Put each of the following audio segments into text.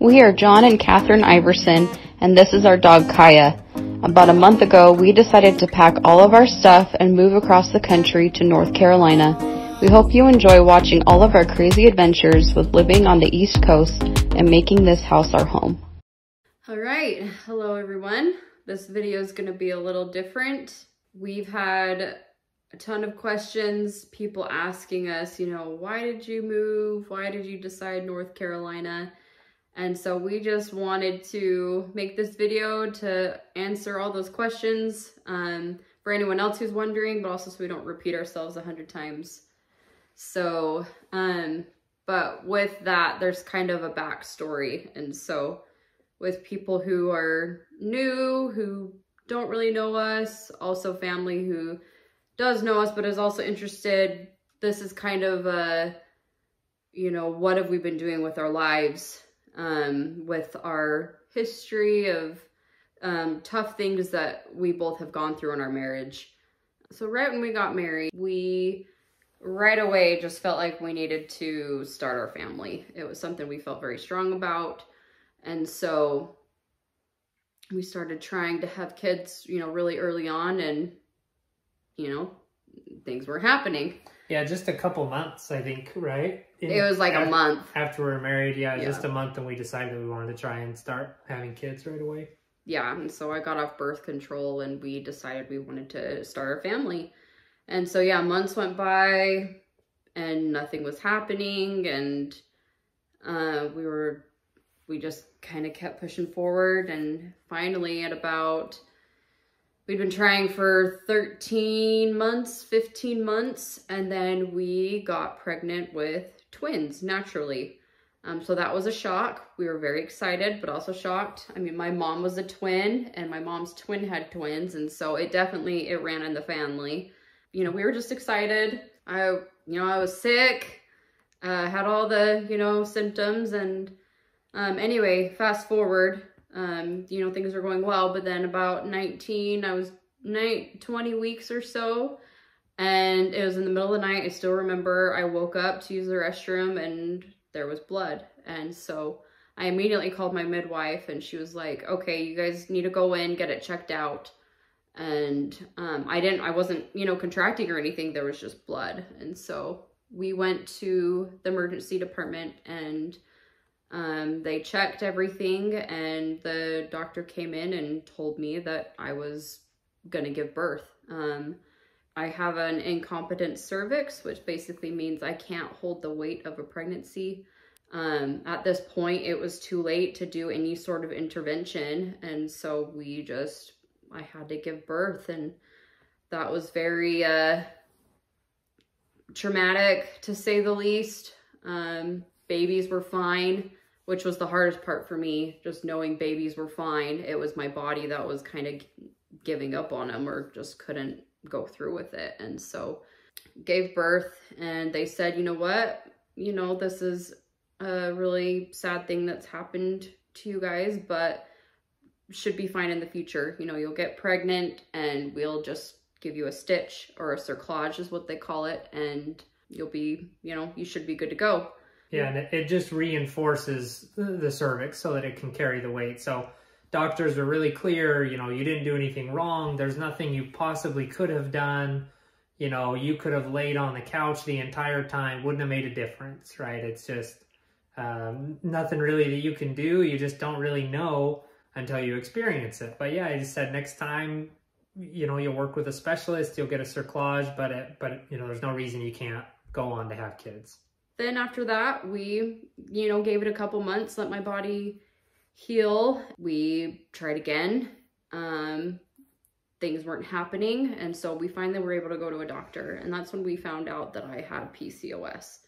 We are John and Catherine Iverson, and this is our dog Kaya. About a month ago, we decided to pack all of our stuff and move across the country to North Carolina. We hope you enjoy watching all of our crazy adventures with living on the East Coast and making this house our home. All right, hello everyone. This video is going to be a little different. We've had a ton of questions, people asking us, you know, why did you move? Why did you decide North Carolina? And so we just wanted to make this video to answer all those questions um, for anyone else who's wondering, but also so we don't repeat ourselves a hundred times. So, um, but with that, there's kind of a backstory. And so with people who are new, who don't really know us, also family who does know us but is also interested. This is kind of a, you know, what have we been doing with our lives, um, with our history of um, tough things that we both have gone through in our marriage. So right when we got married, we right away just felt like we needed to start our family. It was something we felt very strong about. And so we started trying to have kids, you know, really early on and you know, things were happening. Yeah, just a couple months, I think, right? In, it was like after, a month. After we were married, yeah, yeah, just a month and we decided we wanted to try and start having kids right away. Yeah, and so I got off birth control and we decided we wanted to start a family. And so, yeah, months went by and nothing was happening and uh, we were, we just kind of kept pushing forward and finally at about We'd been trying for 13 months, 15 months, and then we got pregnant with twins naturally. Um, so that was a shock. We were very excited, but also shocked. I mean, my mom was a twin and my mom's twin had twins. And so it definitely, it ran in the family. You know, we were just excited. I, you know, I was sick, uh, had all the, you know, symptoms. And um, anyway, fast forward, um, you know, things were going well, but then about 19, I was night 20 weeks or so, and it was in the middle of the night. I still remember I woke up to use the restroom and there was blood. And so I immediately called my midwife and she was like, okay, you guys need to go in, get it checked out. And um, I didn't, I wasn't, you know, contracting or anything. There was just blood. And so we went to the emergency department and um, they checked everything and the doctor came in and told me that I was going to give birth. Um, I have an incompetent cervix, which basically means I can't hold the weight of a pregnancy. Um, at this point, it was too late to do any sort of intervention. And so we just, I had to give birth. And that was very uh, traumatic, to say the least. Um, babies were fine which was the hardest part for me, just knowing babies were fine. It was my body that was kind of giving up on them or just couldn't go through with it. And so gave birth and they said, you know what, you know, this is a really sad thing that's happened to you guys, but should be fine in the future. You know, you'll get pregnant and we'll just give you a stitch or a cerclage is what they call it. And you'll be, you know, you should be good to go. Yeah, and it, it just reinforces the cervix so that it can carry the weight. So doctors are really clear, you know, you didn't do anything wrong. There's nothing you possibly could have done. You know, you could have laid on the couch the entire time, wouldn't have made a difference, right? It's just um, nothing really that you can do. You just don't really know until you experience it. But yeah, I just said next time, you know, you'll work with a specialist, you'll get a cerclage, but it, but you know, there's no reason you can't go on to have kids. Then after that, we, you know, gave it a couple months, let my body heal. We tried again. Um, things weren't happening. And so we finally were able to go to a doctor. And that's when we found out that I had PCOS.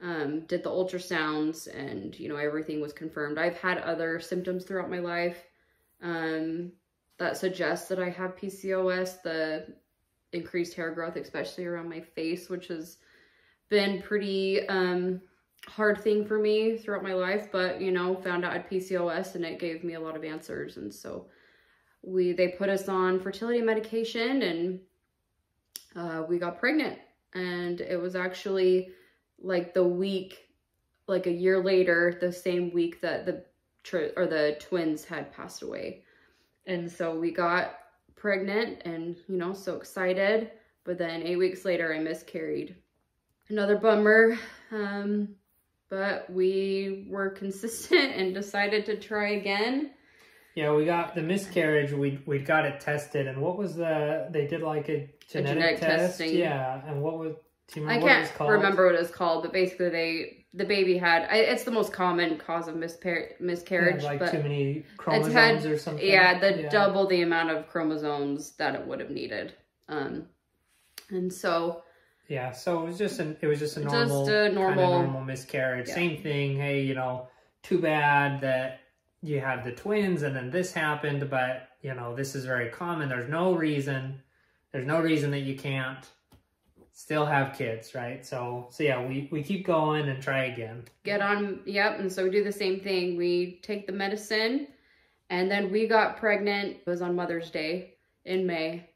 Um, did the ultrasounds and, you know, everything was confirmed. I've had other symptoms throughout my life um, that suggest that I have PCOS, the increased hair growth, especially around my face, which is been pretty um, hard thing for me throughout my life, but you know, found out I had PCOS and it gave me a lot of answers. And so we, they put us on fertility medication and uh, we got pregnant and it was actually like the week, like a year later, the same week that the or the twins had passed away. And so we got pregnant and, you know, so excited. But then eight weeks later, I miscarried. Another bummer. Um, but we were consistent and decided to try again. Yeah, we got the miscarriage. We we got it tested, and what was the? They did like a genetic, a genetic test. Testing. Yeah, and what was? I can't remember what it was called, but basically they the baby had it's the most common cause of mispar- miscarriage. like too many chromosomes had, or something. Yeah, the yeah. double the amount of chromosomes that it would have needed. Um, and so. Yeah, so it was just an it was just a normal, just a normal, normal miscarriage. Yeah. Same thing. Hey, you know, too bad that you had the twins and then this happened, but you know this is very common. There's no reason. There's no reason that you can't still have kids, right? So, so yeah, we, we keep going and try again. Get on, yep. And so we do the same thing. We take the medicine and then we got pregnant. It was on Mother's Day in May.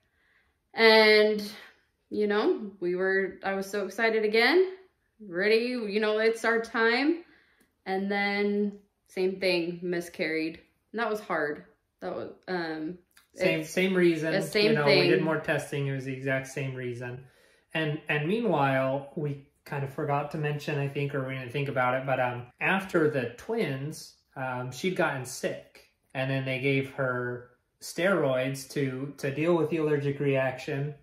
And, you know, we were, I was so excited again, ready, you know, it's our time. And then same thing, miscarried. And that was hard. That was, um, same, same reason. Same you know, thing. We did more testing. It was the exact same reason. And and meanwhile, we kind of forgot to mention, I think, or we didn't think about it, but um, after the twins, um, she'd gotten sick, and then they gave her steroids to to deal with the allergic reaction.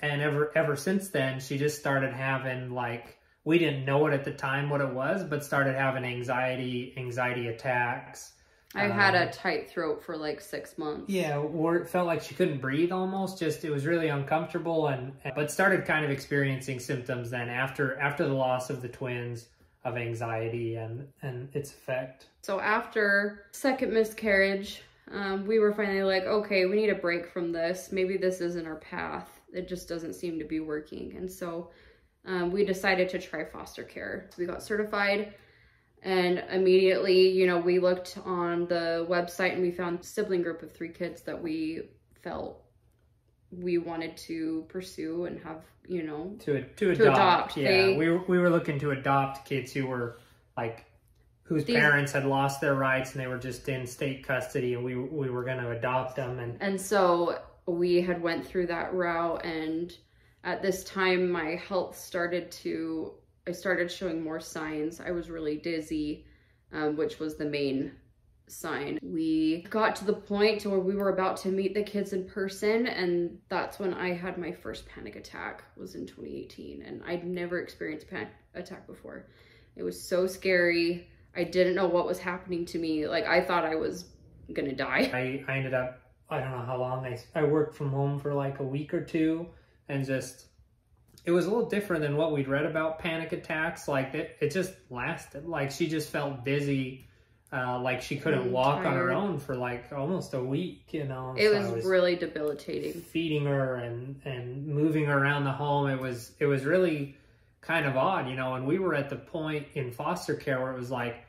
And ever ever since then, she just started having like we didn't know it at the time what it was, but started having anxiety anxiety attacks I had a um, tight throat for like six months. Yeah, or it felt like she couldn't breathe almost. Just it was really uncomfortable, and but started kind of experiencing symptoms then after after the loss of the twins of anxiety and and its effect. So after second miscarriage, um, we were finally like, okay, we need a break from this. Maybe this isn't our path. It just doesn't seem to be working, and so um, we decided to try foster care. So we got certified and immediately, you know, we looked on the website and we found a sibling group of three kids that we felt we wanted to pursue and have, you know, to to adopt. To adopt. Yeah, they, we were, we were looking to adopt kids who were like whose these, parents had lost their rights and they were just in state custody and we we were going to adopt them and and so we had went through that route and at this time my health started to I started showing more signs. I was really dizzy, um, which was the main sign. We got to the point where we were about to meet the kids in person and that's when I had my first panic attack was in 2018 and I'd never experienced a panic attack before. It was so scary. I didn't know what was happening to me. Like I thought I was gonna die. I, I ended up, I don't know how long, I, I worked from home for like a week or two and just it was a little different than what we'd read about panic attacks. Like it, it just lasted. Like she just felt dizzy. Uh, like she couldn't walk tired. on her own for like almost a week, you know. It so was, was, really debilitating. Feeding her and and moving her around the home, it was it was really kind of odd, you know. And we were at the point in foster care where it was like,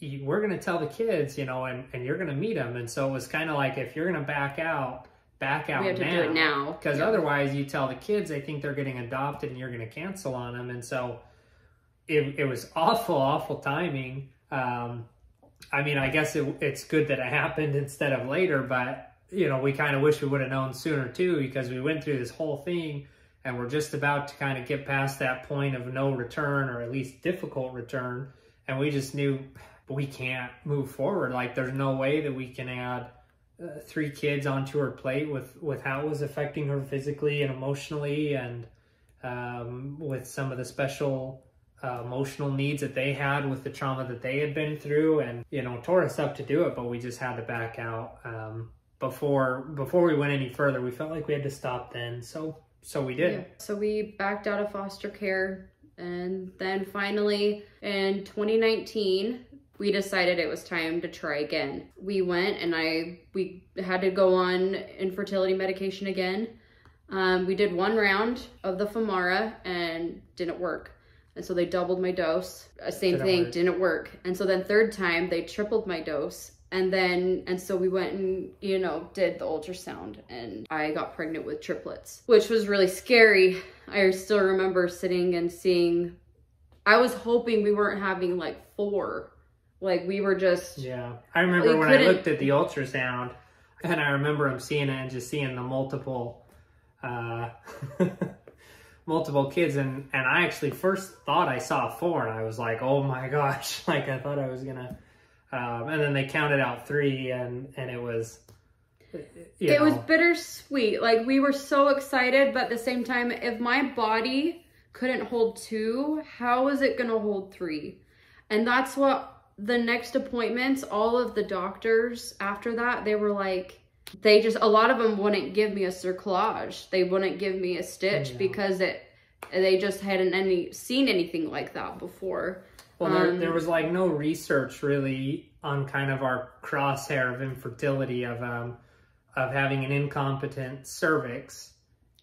we're gonna tell the kids, you know, and and you're gonna meet them, and so it was kind of like if you're gonna back out, back out now. To do it now. Because yeah. otherwise, you tell the kids they think they're getting adopted and you're going to cancel on them. And so it, it was awful, awful timing. Um, I mean, I guess it, it's good that it happened instead of later, but, you know, we kind of wish we would have known sooner too because we went through this whole thing and we're just about to kind of get past that point of no return or at least difficult return. And we just knew we can't move forward. Like, there's no way that we can add uh, three kids onto her plate with with how it was affecting her physically and emotionally and um, with some of the special uh, emotional needs that they had with the trauma that they had been through and you know tore us up to do it but we just had to back out um, before before we went any further we felt like we had to stop then so so we did yeah. so we backed out of foster care and then finally in 2019 we decided it was time to try again. We went and I we had to go on infertility medication again. Um, we did one round of the Femara and didn't work. And so they doubled my dose. Uh, same didn't thing, work. didn't work. And so then third time they tripled my dose. And then, and so we went and, you know, did the ultrasound and I got pregnant with triplets, which was really scary. I still remember sitting and seeing, I was hoping we weren't having like four Like we were just Yeah. I remember when I couldn't- looked at the ultrasound and I remember him seeing it and just seeing the multiple uh multiple kids and and I actually first thought I saw four and I was like, "Oh my gosh." Like I thought I was going to um and then they counted out 3 and and it was you it was bittersweet. Like we were so excited, but at the same time, if my body couldn't hold two, how is it gonna hold three? And that's what the next appointments, all of the doctors after that, they were like, they just a lot of them wouldn't give me a cerclage. They wouldn't give me a stitch Yeah. because it they just hadn't any seen anything like that before. Well, there, Um, there was like no research really on kind of our crosshair of infertility of um of having an incompetent cervix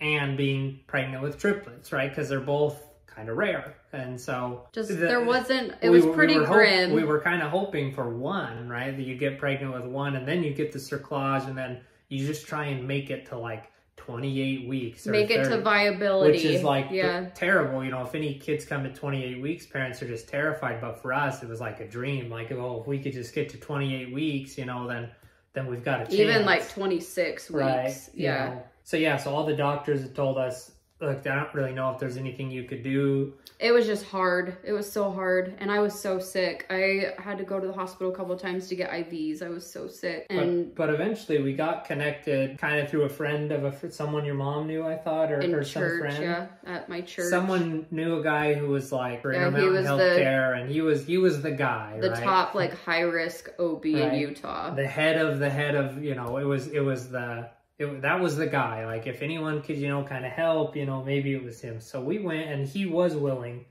and being pregnant with triplets, right? Because they're both kind of rare, and so Just the- there wasn't. It we was were- we pretty hope- grim. we were kind of hoping for one, right? That you get pregnant with one, and then you get the cerclage, and then you just try and make it to like 28 weeks. Or Make it to viability. which is like yeah. terrible. You know, if any kids come at 28 weeks, parents are just terrified. But for us, it was like a dream. Like, oh, if we could just get to 28 weeks, you know, then then we've got a chance. Even like 26 weeks. right? you Yeah. know. So yeah, so all the doctors have told us, look, I don't really know if there's anything you could do. It was just hard. It was so hard. And I was so sick. I had to go to the hospital a couple of times to get IVs. I was so sick. And but, but eventually we got connected, kind of through a friend of a someone your mom knew, I thought, or, or some friend. yeah, at my church. Someone knew a guy who was like for Yeah, Intermountain was the- Healthcare, and he was he was the guy, the right? top like high risk OB in Utah. the head of the head of you know it was it was the it, that was the guy like if anyone could you know kind of help you know maybe it was him so we went and he was willing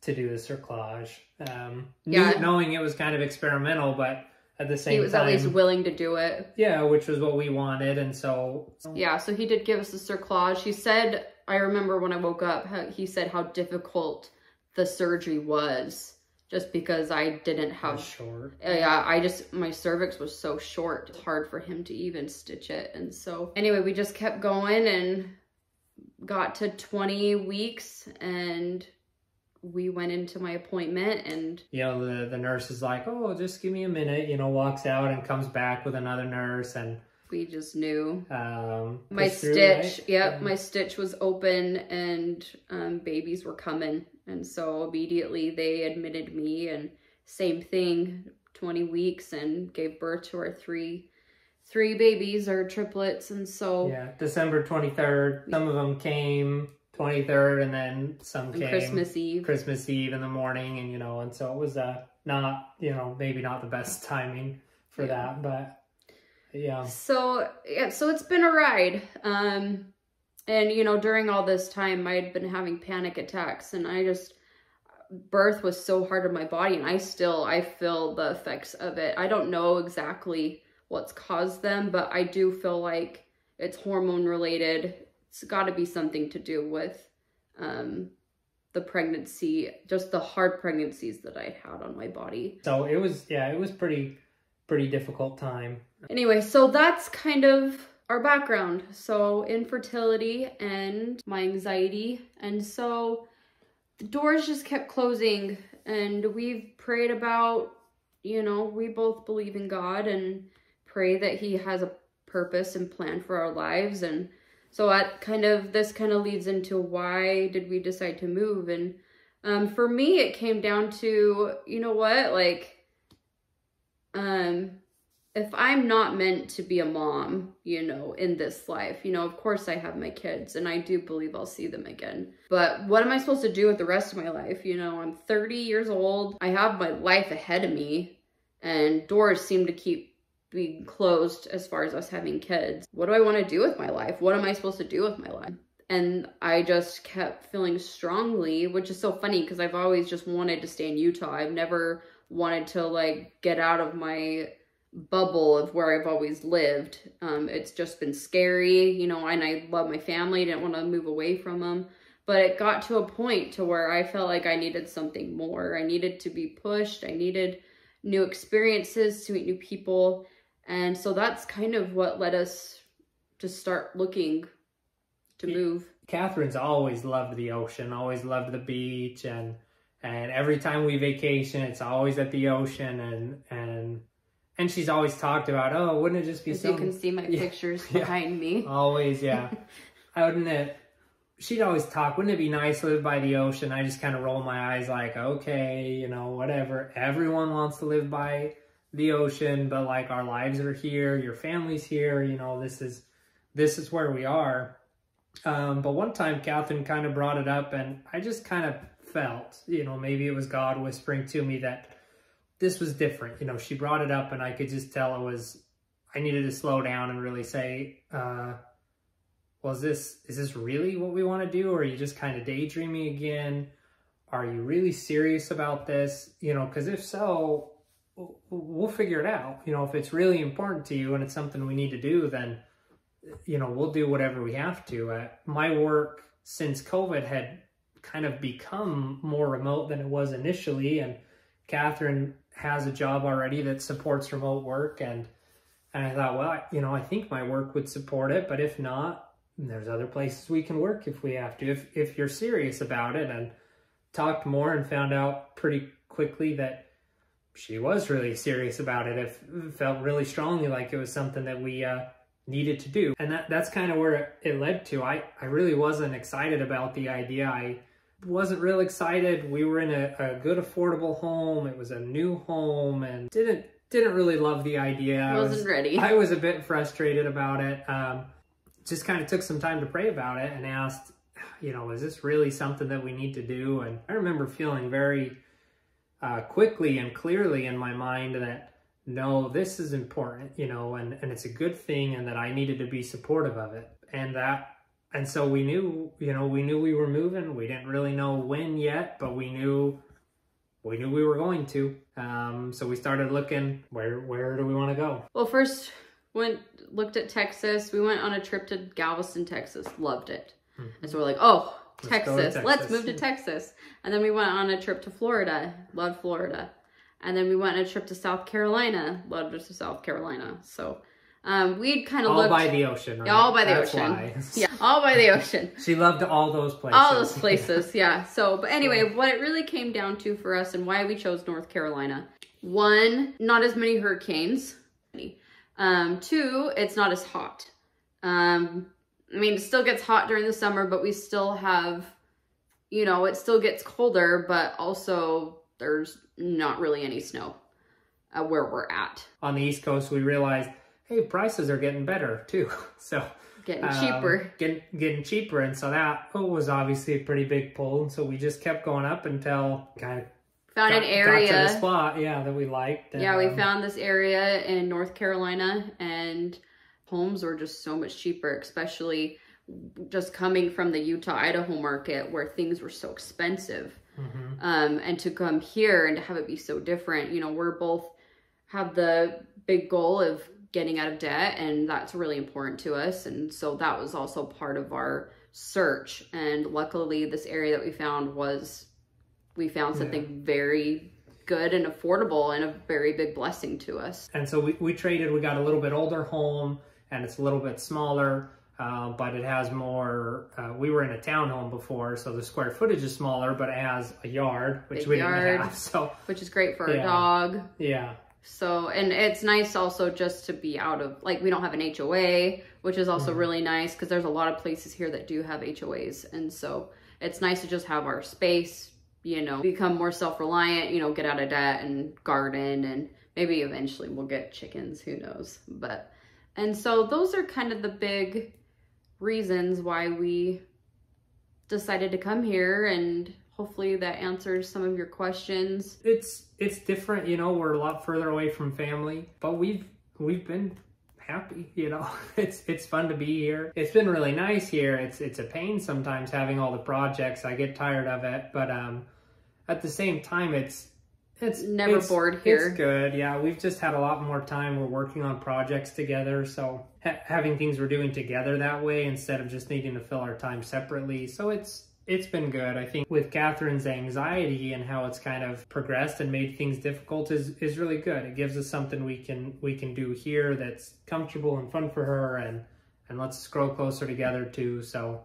to do the cerclage um knew- knowing it was kind of experimental but at the same time, he was time at least willing to do it. yeah which was what we wanted and so Yeah, so he did give us a cerclage. He said, I remember when I woke up, he said how difficult the surgery was just because I didn't have yeah, I just my cervix was so short, it's hard for him to even stitch it. And so anyway, we just kept going and got to 20 weeks and we went into my appointment and you know the the nurse is like oh just give me a minute you know walks out and comes back with another nurse and we just knew um my goes through, stitch right? yep Yeah. my stitch was open and um, babies were coming and so immediately they admitted me and same thing 20 weeks and gave birth to our three three babies or triplets and so Yeah, December 23rd. Some of them came 23rd and then some on came christmas eve Christmas Eve in the morning and you know, and so it was uh not, you know, maybe not the best timing for Yeah. that, but yeah. so yeah so it's been a ride um and you know during all this time i'd been having panic attacks and i just birth was so hard on my body and i still i feel the effects of it. I don't know exactly what's caused them but i do feel like it's hormone related. It's got to be something to do with um the pregnancy just the hard pregnancies that i had on my body. So it was yeah, it was pretty pretty difficult time. Anyway, so that's kind of our background. So, infertility and my anxiety. And so the doors just kept closing, and we've prayed about, you know, we both believe in God and pray that He has a purpose and plan for our lives. And so, that kind of, this kind of leads into why did we decide to move? And um, for me, it came down to, you know what, like, um, if I'm not meant to be a mom, you know, in this life, you know, of course I have my kids and I do believe I'll see them again. But what am I supposed to do with the rest of my life? You know, I'm 30 years old. I have my life ahead of me and doors seem to keep being closed as far as us having kids. What do I want to do with my life? What am I supposed to do with my life? And I just kept feeling strongly, which is so funny because I've always just wanted to stay in Utah. I've never wanted to like get out of my bubble of where I've always lived. Um, it's just been scary, you know, and I love my family, didn't want to move away from them. But it got to a point to where I felt like I needed something more. I needed to be pushed. I needed new experiences to meet new people. And so that's kind of what led us to start looking to move. Catherine's always loved the ocean, always loved the beach and And every time we vacation, it's always at the ocean, and and she's always talked about, oh, wouldn't it just be so you can see my Yeah. pictures Yeah. behind me. Always, yeah. I wouldn't it. She'd always talk. Wouldn't it be nice to live by the ocean? I just kind of roll my eyes, like, okay, you know, whatever. Everyone wants to live by the ocean, but like our lives are here, your family's here. You know, this is this is where we are. Um, but one time, Catherine kind of brought it up, and I just kind of felt, you know, maybe it was God whispering to me that this was different. You know, she brought it up, and I could just tell it was I needed to slow down and really say, uh, well, is this is this really what we want to do, or are you just kind of daydreaming again? Are you really serious about this? You know, because if so, we'll figure it out. You know, if it's really important to you and it's something we need to do, then you know we'll do whatever we have to. Uh, my work since COVID had kind of become more remote than it was initially, and Catherine has a job already that supports remote work and and I thought, well, you know, I think my work would support it, but if not, there's other places we can work if we have to. If if you're serious about it, and talked more and found out pretty quickly that she was really serious about it. It felt really strongly like it was something that we uh, needed to do, and that that's kind of where it, led to. I I really wasn't excited about the idea. I wasn't real excited. We were in a, a good affordable home. It was a new home, and didn't didn't really love the idea. I Wasn't was- ready. I was a bit frustrated about it. Um, just kind of took some time to pray about it and asked, you know, is this really something that we need to do? And I remember feeling very uh, quickly and clearly in my mind that no, this is important, you know, and, and it's a good thing and that I needed to be supportive of it. And that, and so we knew, you know, we knew we were moving. We didn't really know when yet, but we knew we knew we were going to. Um, so we started looking where where do we want to go? Well, first went looked at Texas. We went on a trip to Galveston, Texas. Loved it. And so we're like, oh. Let's go Texas. Let's move to Texas. And then we went on a trip to Florida. Loved Florida. And then we went on a trip to South Carolina. Loved it to South Carolina. So um, we'd kind of all looked by the ocean. Right? Yeah, all by the That's ocean. why. yeah, all by the ocean. she loved all those places. all those places yeah so but anyway what it really came down to for us and why we chose north carolina one not as many hurricanes um two it's not as hot um i mean it still gets hot during the summer but we still have you know it still gets colder but also there's not really any snow uh, where we're at On the East Coast, we realized, hey, prices are getting better too. So getting um, cheaper getting getting cheaper, and so that was obviously a pretty big pull. And so we just kept going up until kind of found got, an area got to the spot, yeah, that we liked. and, Yeah, we um, found this area in North Carolina and homes were just so much cheaper, especially just coming from the Utah Idaho market where things were so expensive. mhm. Um, and to come here and to have it be so different, you know, we're both have the big goal of getting out of debt and that's really important to us. And so that was also part of our search. And luckily this area that we found was we found Yeah. something very good and affordable and a very big blessing to us. And so we, we traded, we got a little bit older home and it's a little bit smaller, uh, but it has more. Uh, we were in a townhome before, so the square footage is smaller, but it has a yard, which Big we yard. didn't have. So, which is great for Yeah. our dog. yeah. So, and it's nice also just to be out of, like, we don't have an HOA, which is also Mhm. really nice because there's a lot of places here that do have HOAs. And so it's nice to just have our space, you know, become more self reliant, you know, get out of debt and garden. And maybe eventually we'll get chickens, who knows. But, and so those are kind of the big reasons why we decided to come here and hopefully that answers some of your questions. It's it's different, you know. We're a lot further away from family, but we've we've been happy, you know. It's it's fun to be here. It's been really nice here. It's it's a pain sometimes having all the projects. I get tired of it, but um, at the same time, it's it's Never it's- bored here. It's good, yeah. We've just had a lot more time. We're working on projects together, so ha- having things we're doing together that way instead of just needing to fill our time separately. So it's it's been good. I think with Catherine's anxiety and how it's kind of progressed and made things difficult is is really good. It gives us something we can we can do here that's comfortable and fun for her and and let's grow closer together too. So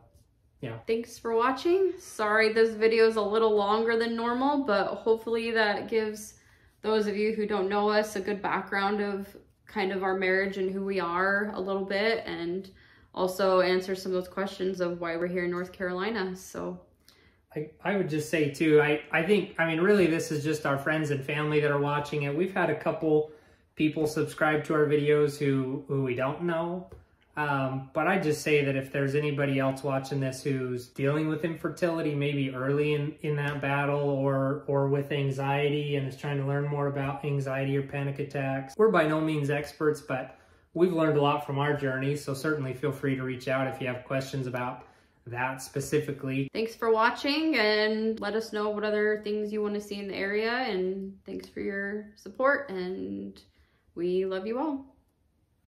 yeah. Thanks for watching. Sorry this video is a little longer than normal, but hopefully that gives those of you who don't know us a good background of kind of our marriage and who we are a little bit and also answer some of those questions of why we're here in North Carolina. So I, I would just say too, I, I think, I mean, really this is just our friends and family that are watching it. We've had a couple people subscribe to our videos who, who we don't know. Um, but I just say that if there's anybody else watching this who's dealing with infertility, maybe early in, in that battle or, or with anxiety and is trying to learn more about anxiety or panic attacks, we're by no means experts, but we've learned a lot from our journey. So certainly feel free to reach out if you have questions about that specifically. Thanks for watching and let us know what other things you want to see in the area and thanks for your support and we love you all.